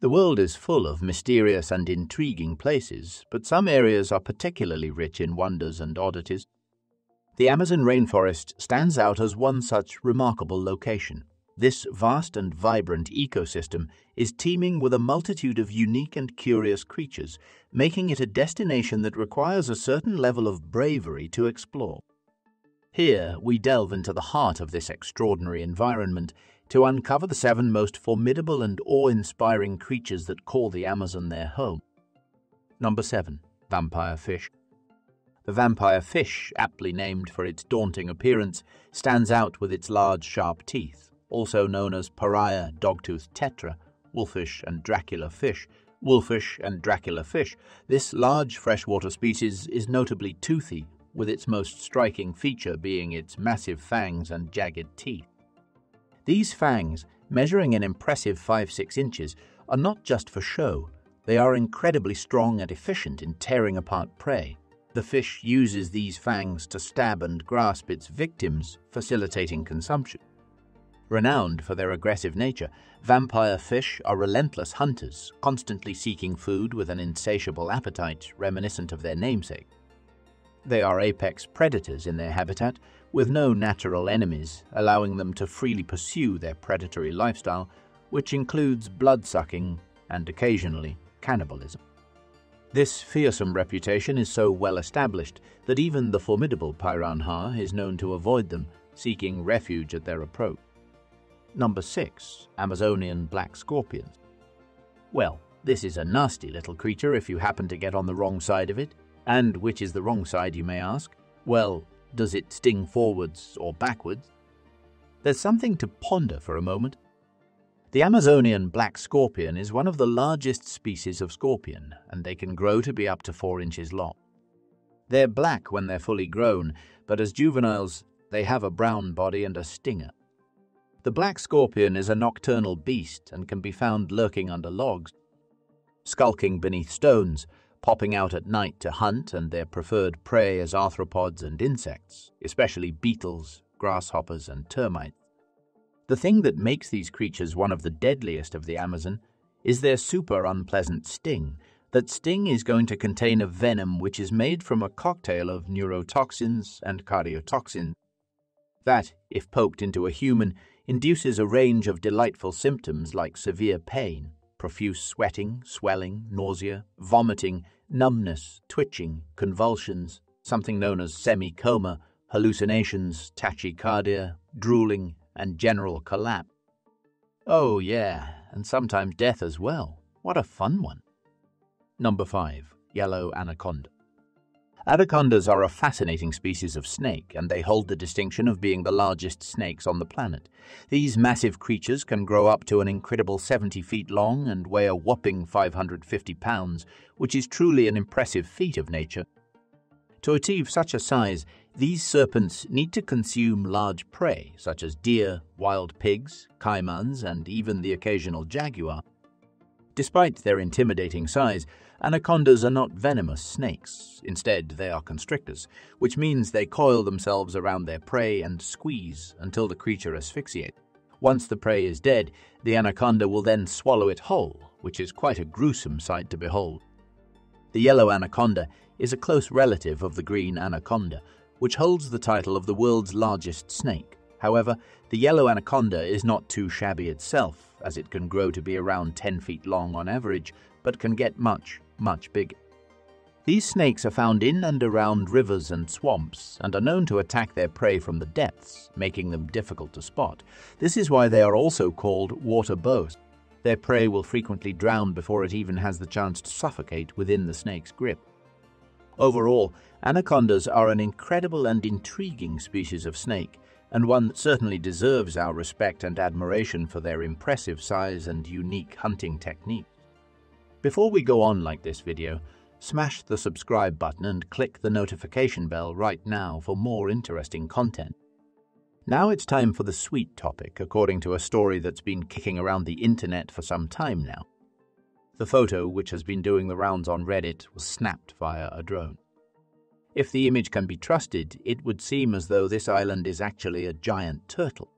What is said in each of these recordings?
The world is full of mysterious and intriguing places, but some areas are particularly rich in wonders and oddities. The Amazon rainforest stands out as one such remarkable location. This vast and vibrant ecosystem is teeming with a multitude of unique and curious creatures, making it a destination that requires a certain level of bravery to explore. Here, we delve into the heart of this extraordinary environment to uncover the seven most formidable and awe inspiring creatures that call the Amazon their home. Number 7. Vampire Fish. The vampire fish, aptly named for its daunting appearance, stands out with its large, sharp teeth, also known as payara dogtooth tetra, wolfish and Dracula fish. Wolfish and Dracula fish. This large freshwater species is notably toothy, with its most striking feature being its massive fangs and jagged teeth. These fangs, measuring an impressive 5 6 inches, are not just for show, they are incredibly strong and efficient in tearing apart prey. The fish uses these fangs to stab and grasp its victims, facilitating consumption. Renowned for their aggressive nature, vampire fish are relentless hunters, constantly seeking food with an insatiable appetite reminiscent of their namesake. They are apex predators in their habitat, with no natural enemies, allowing them to freely pursue their predatory lifestyle, which includes blood-sucking and occasionally cannibalism. This fearsome reputation is so well established that even the formidable piranha is known to avoid them, seeking refuge at their approach. Number 6. Amazonian Black Scorpions. Well, this is a nasty little creature if you happen to get on the wrong side of it. And which is the wrong side, you may ask? Well, does it sting forwards or backwards? There's something to ponder for a moment. The Amazonian black scorpion is one of the largest species of scorpion, and they can grow to be up to four inches long. They're black when they're fully grown, but as juveniles, they have a brown body and a stinger. The black scorpion is a nocturnal beast and can be found lurking under logs, skulking beneath stones, popping out at night to hunt, and their preferred prey as arthropods and insects, especially beetles, grasshoppers, and termites. The thing that makes these creatures one of the deadliest of the Amazon is their super unpleasant sting. That sting is going to contain a venom which is made from a cocktail of neurotoxins and cardiotoxins. That, if poked into a human, induces a range of delightful symptoms like severe pain, profuse sweating, swelling, nausea, vomiting, numbness, twitching, convulsions, something known as semi coma, hallucinations, tachycardia, drooling, and general collapse. Oh, yeah, and sometimes death as well. What a fun one. Number 5. Yellow Anaconda. Anacondas are a fascinating species of snake, and they hold the distinction of being the largest snakes on the planet. These massive creatures can grow up to an incredible 70 feet long and weigh a whopping 550 pounds, which is truly an impressive feat of nature. To achieve such a size, these serpents need to consume large prey, such as deer, wild pigs, caimans, and even the occasional jaguar. Despite their intimidating size, Anacondas are not venomous snakes. Instead, they are constrictors, which means they coil themselves around their prey and squeeze until the creature asphyxiates. Once the prey is dead, the anaconda will then swallow it whole, which is quite a gruesome sight to behold. The yellow anaconda is a close relative of the green anaconda, which holds the title of the world's largest snake. However, the yellow anaconda is not too shabby itself, as it can grow to be around 10 feet long on average, but can get much, much bigger. These snakes are found in and around rivers and swamps and are known to attack their prey from the depths, making them difficult to spot. This is why they are also called water boas. Their prey will frequently drown before it even has the chance to suffocate within the snake's grip. Overall, anacondas are an incredible and intriguing species of snake, and one that certainly deserves our respect and admiration for their impressive size and unique hunting technique. Before we go on like this video, smash the subscribe button and click the notification bell right now for more interesting content. Now it's time for the sweet topic, according to a story that's been kicking around the internet for some time now. The photo, which has been doing the rounds on Reddit, was snapped via a drone. If the image can be trusted, it would seem as though this island is actually a giant turtle.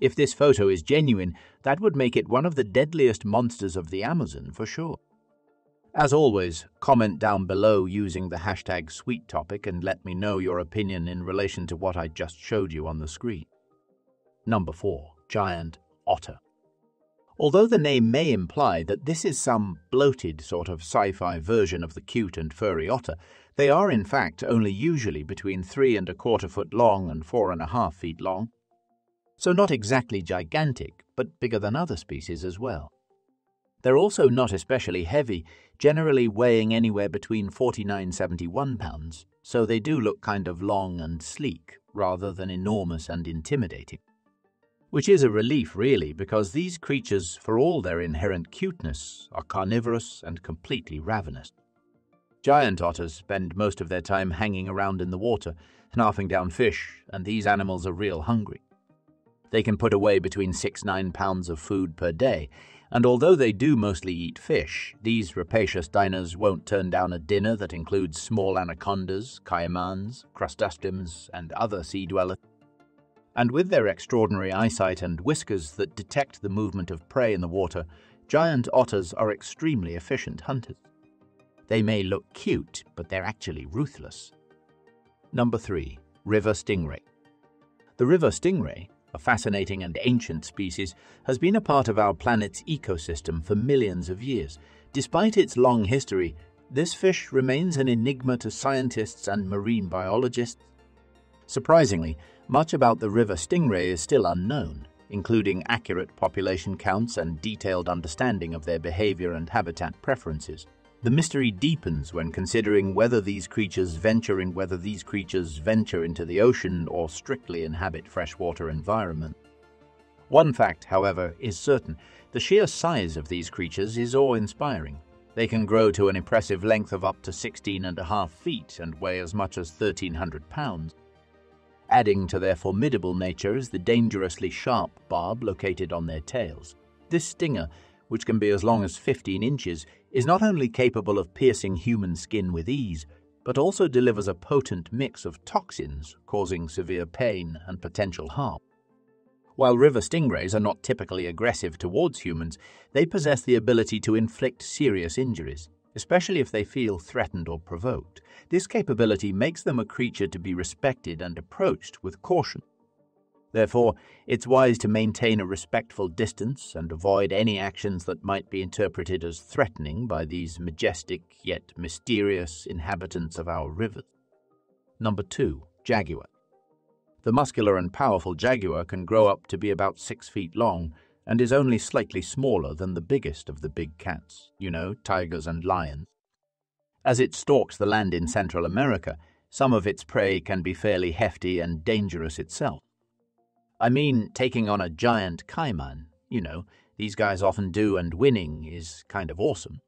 If this photo is genuine, that would make it one of the deadliest monsters of the Amazon for sure. As always, comment down below using the hashtag SweetTopic and let me know your opinion in relation to what I just showed you on the screen. Number 4. Giant Otter. Although the name may imply that this is some bloated sort of sci fi version of the cute and furry otter, they are in fact only usually between three and a quarter foot long and four and a half feet long. So not exactly gigantic, but bigger than other species as well. They're also not especially heavy, generally weighing anywhere between 49 71 pounds, so they do look kind of long and sleek rather than enormous and intimidating. Which is a relief, really, because these creatures, for all their inherent cuteness, are carnivorous and completely ravenous. Giant otters spend most of their time hanging around in the water, snarfing down fish, and these animals are real hungry. They can put away between 6 9 pounds of food per day, and although they do mostly eat fish, these rapacious diners won't turn down a dinner that includes small anacondas, caimans, crustaceans, and other sea dwellers. And with their extraordinary eyesight and whiskers that detect the movement of prey in the water, giant otters are extremely efficient hunters. They may look cute, but they're actually ruthless. Number 3. River Stingray. The river stingray a fascinating and ancient species, has been a part of our planet's ecosystem for millions of years. Despite its long history, this fish remains an enigma to scientists and marine biologists. Surprisingly, much about the river stingray is still unknown, including accurate population counts and detailed understanding of their behavior and habitat preferences. The mystery deepens when considering whether these creatures venture in whether these creatures venture into the ocean or strictly inhabit freshwater environment. One fact, however, is certain. The sheer size of these creatures is awe-inspiring. They can grow to an impressive length of up to 16 and a half feet and weigh as much as 1,300 pounds. Adding to their formidable nature is the dangerously sharp barb located on their tails. This stinger which can be as long as 15 inches, is not only capable of piercing human skin with ease, but also delivers a potent mix of toxins causing severe pain and potential harm. While river stingrays are not typically aggressive towards humans, they possess the ability to inflict serious injuries, especially if they feel threatened or provoked. This capability makes them a creature to be respected and approached with caution. Therefore, it's wise to maintain a respectful distance and avoid any actions that might be interpreted as threatening by these majestic yet mysterious inhabitants of our rivers. Number 2. Jaguar. The muscular and powerful jaguar can grow up to be about six feet long and is only slightly smaller than the biggest of the big cats, you know, tigers and lions. As it stalks the land in Central America, some of its prey can be fairly hefty and dangerous itself. I mean, taking on a giant caiman, you know, these guys often do, and winning is kind of awesome.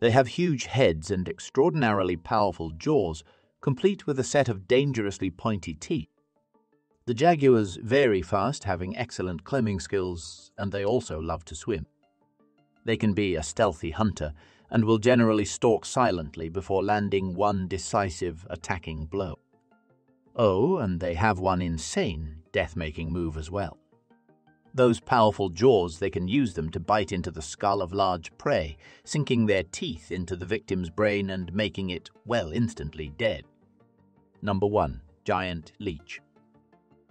They have huge heads and extraordinarily powerful jaws, complete with a set of dangerously pointy teeth. The jaguars vary fast, having excellent climbing skills, and they also love to swim. They can be a stealthy hunter and will generally stalk silently before landing one decisive attacking blow. Oh, and they have one insane, death making move as well. Those powerful jaws, they can use them to bite into the skull of large prey, sinking their teeth into the victim's brain and making it, well, instantly dead. Number 1. Giant Leech.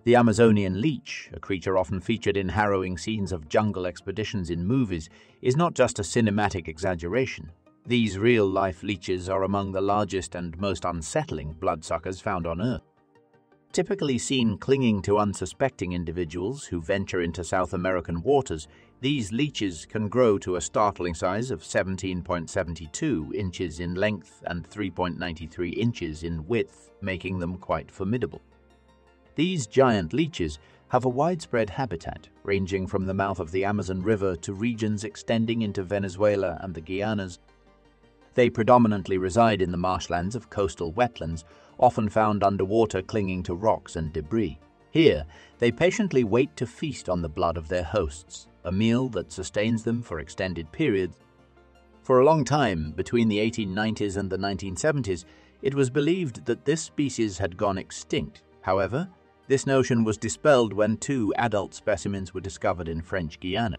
The Amazonian leech, a creature often featured in harrowing scenes of jungle expeditions in movies, is not just a cinematic exaggeration. These real life leeches are among the largest and most unsettling bloodsuckers found on Earth. Typically seen clinging to unsuspecting individuals who venture into South American waters, these leeches can grow to a startling size of 17.72 inches in length and 3.93 inches in width, making them quite formidable. These giant leeches have a widespread habitat, ranging from the mouth of the Amazon River to regions extending into Venezuela and the Guianas. They predominantly reside in the marshlands of coastal wetlands, often found underwater clinging to rocks and debris. Here, they patiently wait to feast on the blood of their hosts, a meal that sustains them for extended periods. For a long time, between the 1890s and the 1970s, it was believed that this species had gone extinct. However, This notion was dispelled when two adult specimens were discovered in French Guiana.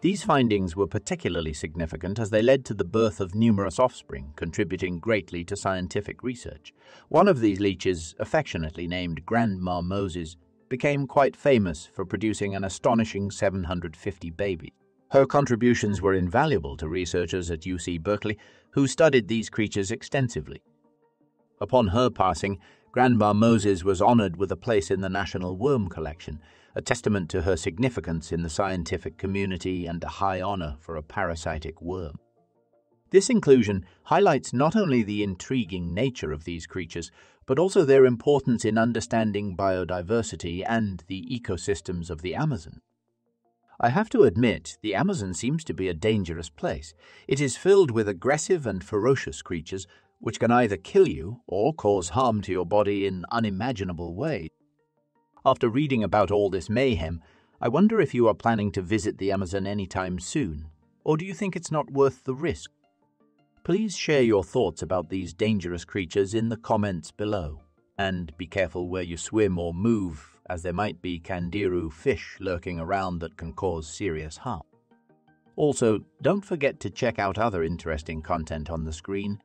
These findings were particularly significant as they led to the birth of numerous offspring, contributing greatly to scientific research. One of these leeches, affectionately named Grandma Moses, became quite famous for producing an astonishing 750 babies. Her contributions were invaluable to researchers at UC Berkeley, who studied these creatures extensively. Upon her passing, Grandma Moses was honored with a place in the National Worm Collection, a testament to her significance in the scientific community and a high honor for a parasitic worm. This inclusion highlights not only the intriguing nature of these creatures, but also their importance in understanding biodiversity and the ecosystems of the Amazon. I have to admit, the Amazon seems to be a dangerous place. It is filled with aggressive and ferocious creatures which can either kill you or cause harm to your body in unimaginable ways. After reading about all this mayhem, I wonder if you are planning to visit the Amazon anytime soon, or do you think it's not worth the risk? Please share your thoughts about these dangerous creatures in the comments below, and be careful where you swim or move, as there might be candiru fish lurking around that can cause serious harm. Also, don't forget to check out other interesting content on the screen